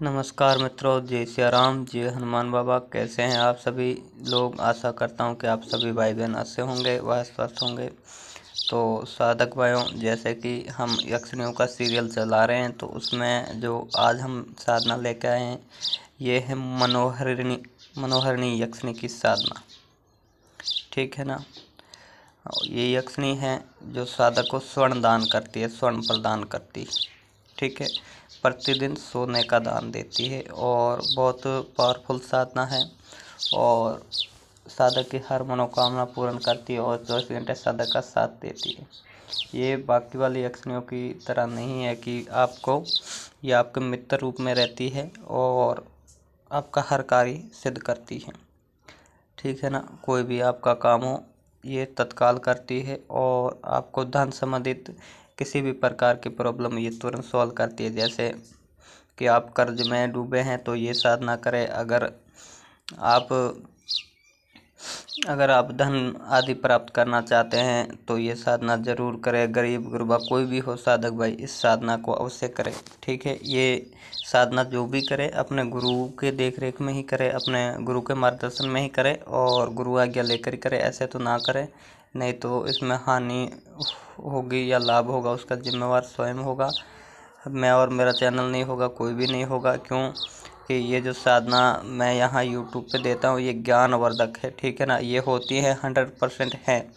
नमस्कार मित्रों, जय सिया राम जय हनुमान बाबा। कैसे हैं आप सभी लोग? आशा करता हूँ कि आप सभी भाई बहन अच्छे होंगे व स्वस्थ होंगे। तो साधक भाइयों, जैसे कि हम यक्षिणियों का सीरियल चला रहे हैं तो उसमें जो आज हम साधना लेकर आए हैं, ये है मनोहरिणी मनोहरिणी यक्षिणी की साधना। ठीक है ना? ये यक्षिणी है जो साधक को स्वर्ण दान करती है, स्वर्ण प्रदान करती। है ठीक है? प्रतिदिन सोने का दान देती है और बहुत पावरफुल साधना है और साधक की हर मनोकामना पूर्ण करती है और चौबीस घंटे साधक का साथ देती है। ये बाकी वाली यक्षिणियों की तरह नहीं है कि आपको, ये आपके मित्र रूप में रहती है और आपका हर कार्य सिद्ध करती है। ठीक है ना? कोई भी आपका काम हो, ये तत्काल करती है और आपको धन संबंधित किसी भी प्रकार की प्रॉब्लम ये तुरंत सॉल्व करती है। जैसे कि आप कर्ज में डूबे हैं तो ये साधना करें। अगर आप अगर आप धन आदि प्राप्त करना चाहते हैं तो ये साधना ज़रूर करें। गरीब गुरबा कोई भी हो, साधक भाई, इस साधना को अवश्य करें। ठीक है, ये साधना जो भी करे, अपने गुरु के देख रेख में ही करें, अपने गुरु के मार्गदर्शन में ही करें, और गुरु आज्ञा लेकर करे। ऐसे तो ना करें। नहीं तो इसमें हानि होगी या लाभ होगा, उसका जिम्मेवार स्वयं होगा। मैं और मेरा चैनल नहीं होगा, कोई भी नहीं होगा, क्यों? कि ये जो साधना मैं यहाँ यूट्यूब पे देता हूँ, ये ज्ञानवर्धक है, ठीक है ना? ये होती है हंड्रेड परसेंट है।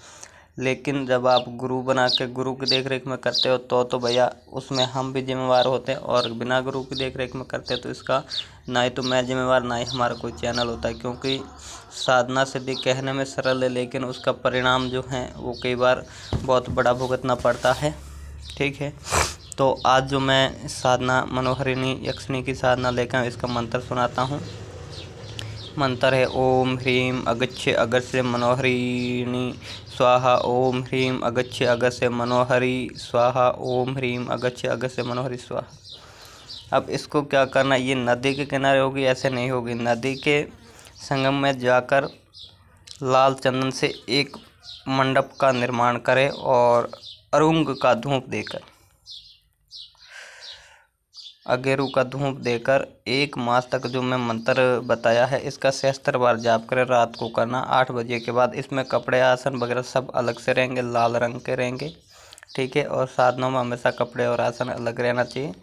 लेकिन जब आप गुरु बना के गुरु की देख रेख में करते हो तो तो भैया उसमें हम भी जिम्मेवार होते हैं और बिना गुरु की देख रेख में करते हैं तो इसका ना ही तो मैं जिम्मेवार, ना ही हमारा कोई चैनल होता है, क्योंकि साधना सिद्धि कहने में सरल है, लेकिन उसका परिणाम जो है, वो कई बार बहुत बड़ा भुगतना पड़ता है। ठीक है? तो आज जो मैं साधना, मनोहरिणी, यक्षिणी की साधना लेकर इसका मंत्र सुनाता हूँ। मंत्र है, ओम ह्रीम अगच्छे अगस्य मनोहरिणी, स्वाहा, ओम ह्रीम अगच्छे अगस्य मनोहरी, स्वाहा, ओम ह्रीम अगच्छे अगस्य मनोहरी, स्वाहा। अब इसको क्या करना, ये नदी के किनारे होगी, ऐसे नहीं होगी। नदी के संगम में जाकर लाल चंदन से एक मंडप का निर्माण करें और अरुंग का धूप देकर। अगेरू का धूप देकर एक मास तक जो मैं मंत्र बताया है, इसका सहस्त्र बार जाप करें। रात को करना, आठ बजे के बाद इसमें कपड़े, आसन वगैरह सब अलग से रहेंगे, लाल रंग के रहेंगे, ठीक है? और साधनों में हमेशा कपड़े और आसन अलग रहना चाहिए।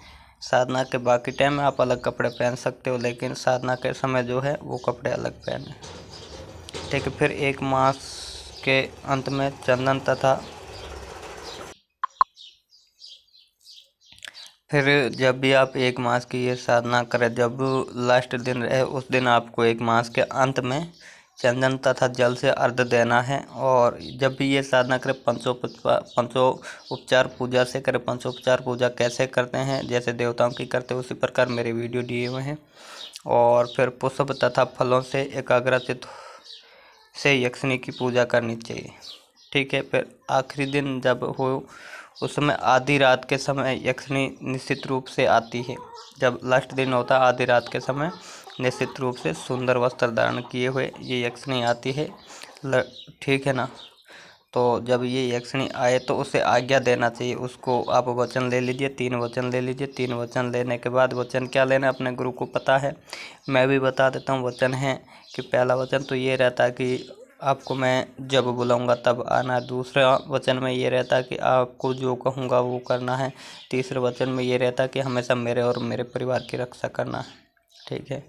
साधना के बाकी टाइम में आप अलग कपड़े पहन सकते हो, लेकिन साधना के समय जो है, वो कपड़े अलग पहने ठीक है, फिर एक मास के अंत में चंदन तथा फिर जब भी आप एक मास की ये साधना करें, जब लास्ट दिन रहे, उस दिन आपको एक मास के अंत में चंदन तथा जल से अर्ध देना है। और जब भी ये साधना करें, पंचो पंचो उपचार पूजा से करें। पंचोपचार पूजा कैसे करते हैं, जैसे देवताओं की करते उसी प्रकार मेरे वीडियो दिए हुए हैं। और फिर पुष्प तथा फलों से एकाग्रचित से यक्षिणी की पूजा करनी चाहिए। ठीक है, फिर आखिरी दिन जब हो उस समय आधी रात के समय यक्षिणी निश्चित रूप से आती है। जब लास्ट दिन होता है आधी रात के समय निश्चित रूप से सुंदर वस्त्र धारण किए हुए ये यक्षिणी आती है। ठीक है ना? तो जब ये यक्षिणी आए तो उसे आज्ञा देना चाहिए। उसको आप वचन ले लीजिए, तीन वचन ले लीजिए। तीन वचन लेने के बाद वचन क्या लेना अपने गुरु को पता है। मैं भी बता देता हूँ, वचन है कि पहला वचन तो ये रहता है कि आपको मैं जब बुलाऊँगा तब आना। दूसरा वचन में ये रहता कि आपको जो कहूँगा वो करना है। तीसरे वचन में ये रहता कि हमेशा मेरे और मेरे परिवार की रक्षा करना है। ठीक है?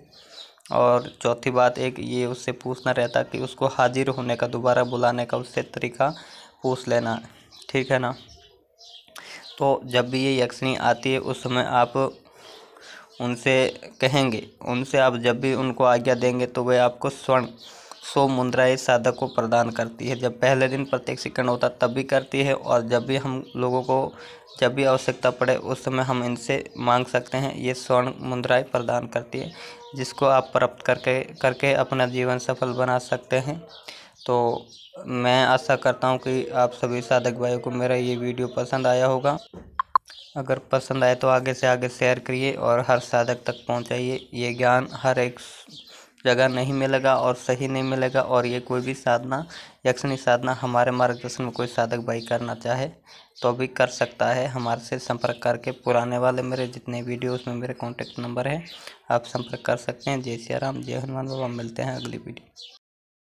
और चौथी बात एक ये उससे पूछना रहता कि उसको हाजिर होने का, दोबारा बुलाने का उससे तरीका पूछ लेना। ठीक है ना? तो जब भी ये यक्षिणी आती है, उस समय आप उनसे कहेंगे। उनसे आप जब भी उनको आज्ञा देंगे तो वे आपको स्वर्ण सौ मुद्राएँ साधक को प्रदान करती है। जब पहले दिन प्रत्येक सेकंड होता तब भी करती है और जब भी हम लोगों को जब भी आवश्यकता पड़े उस समय हम इनसे मांग सकते हैं। ये स्वर्ण मुद्राएँ प्रदान करती है, जिसको आप प्राप्त करके करके अपना जीवन सफल बना सकते हैं। तो मैं आशा करता हूँ कि आप सभी साधक भाइयों को मेरा ये वीडियो पसंद आया होगा। अगर पसंद आए तो आगे से आगे शेयर करिए और हर साधक तक पहुँचाइए। ये ज्ञान हर एक जगह नहीं मिलेगा और सही नहीं मिलेगा और ये कोई भी साधना, यक्षणी साधना हमारे मार्गदर्शन में कोई साधक भाई करना चाहे तो भी कर सकता है। हमारे से संपर्क करके पुराने वाले मेरे जितने वीडियो उसमें मेरे कॉन्टैक्ट नंबर है, आप संपर्क कर सकते हैं। जय सिया राम, जय हनुमान बाबा। मिलते हैं अगली वीडियो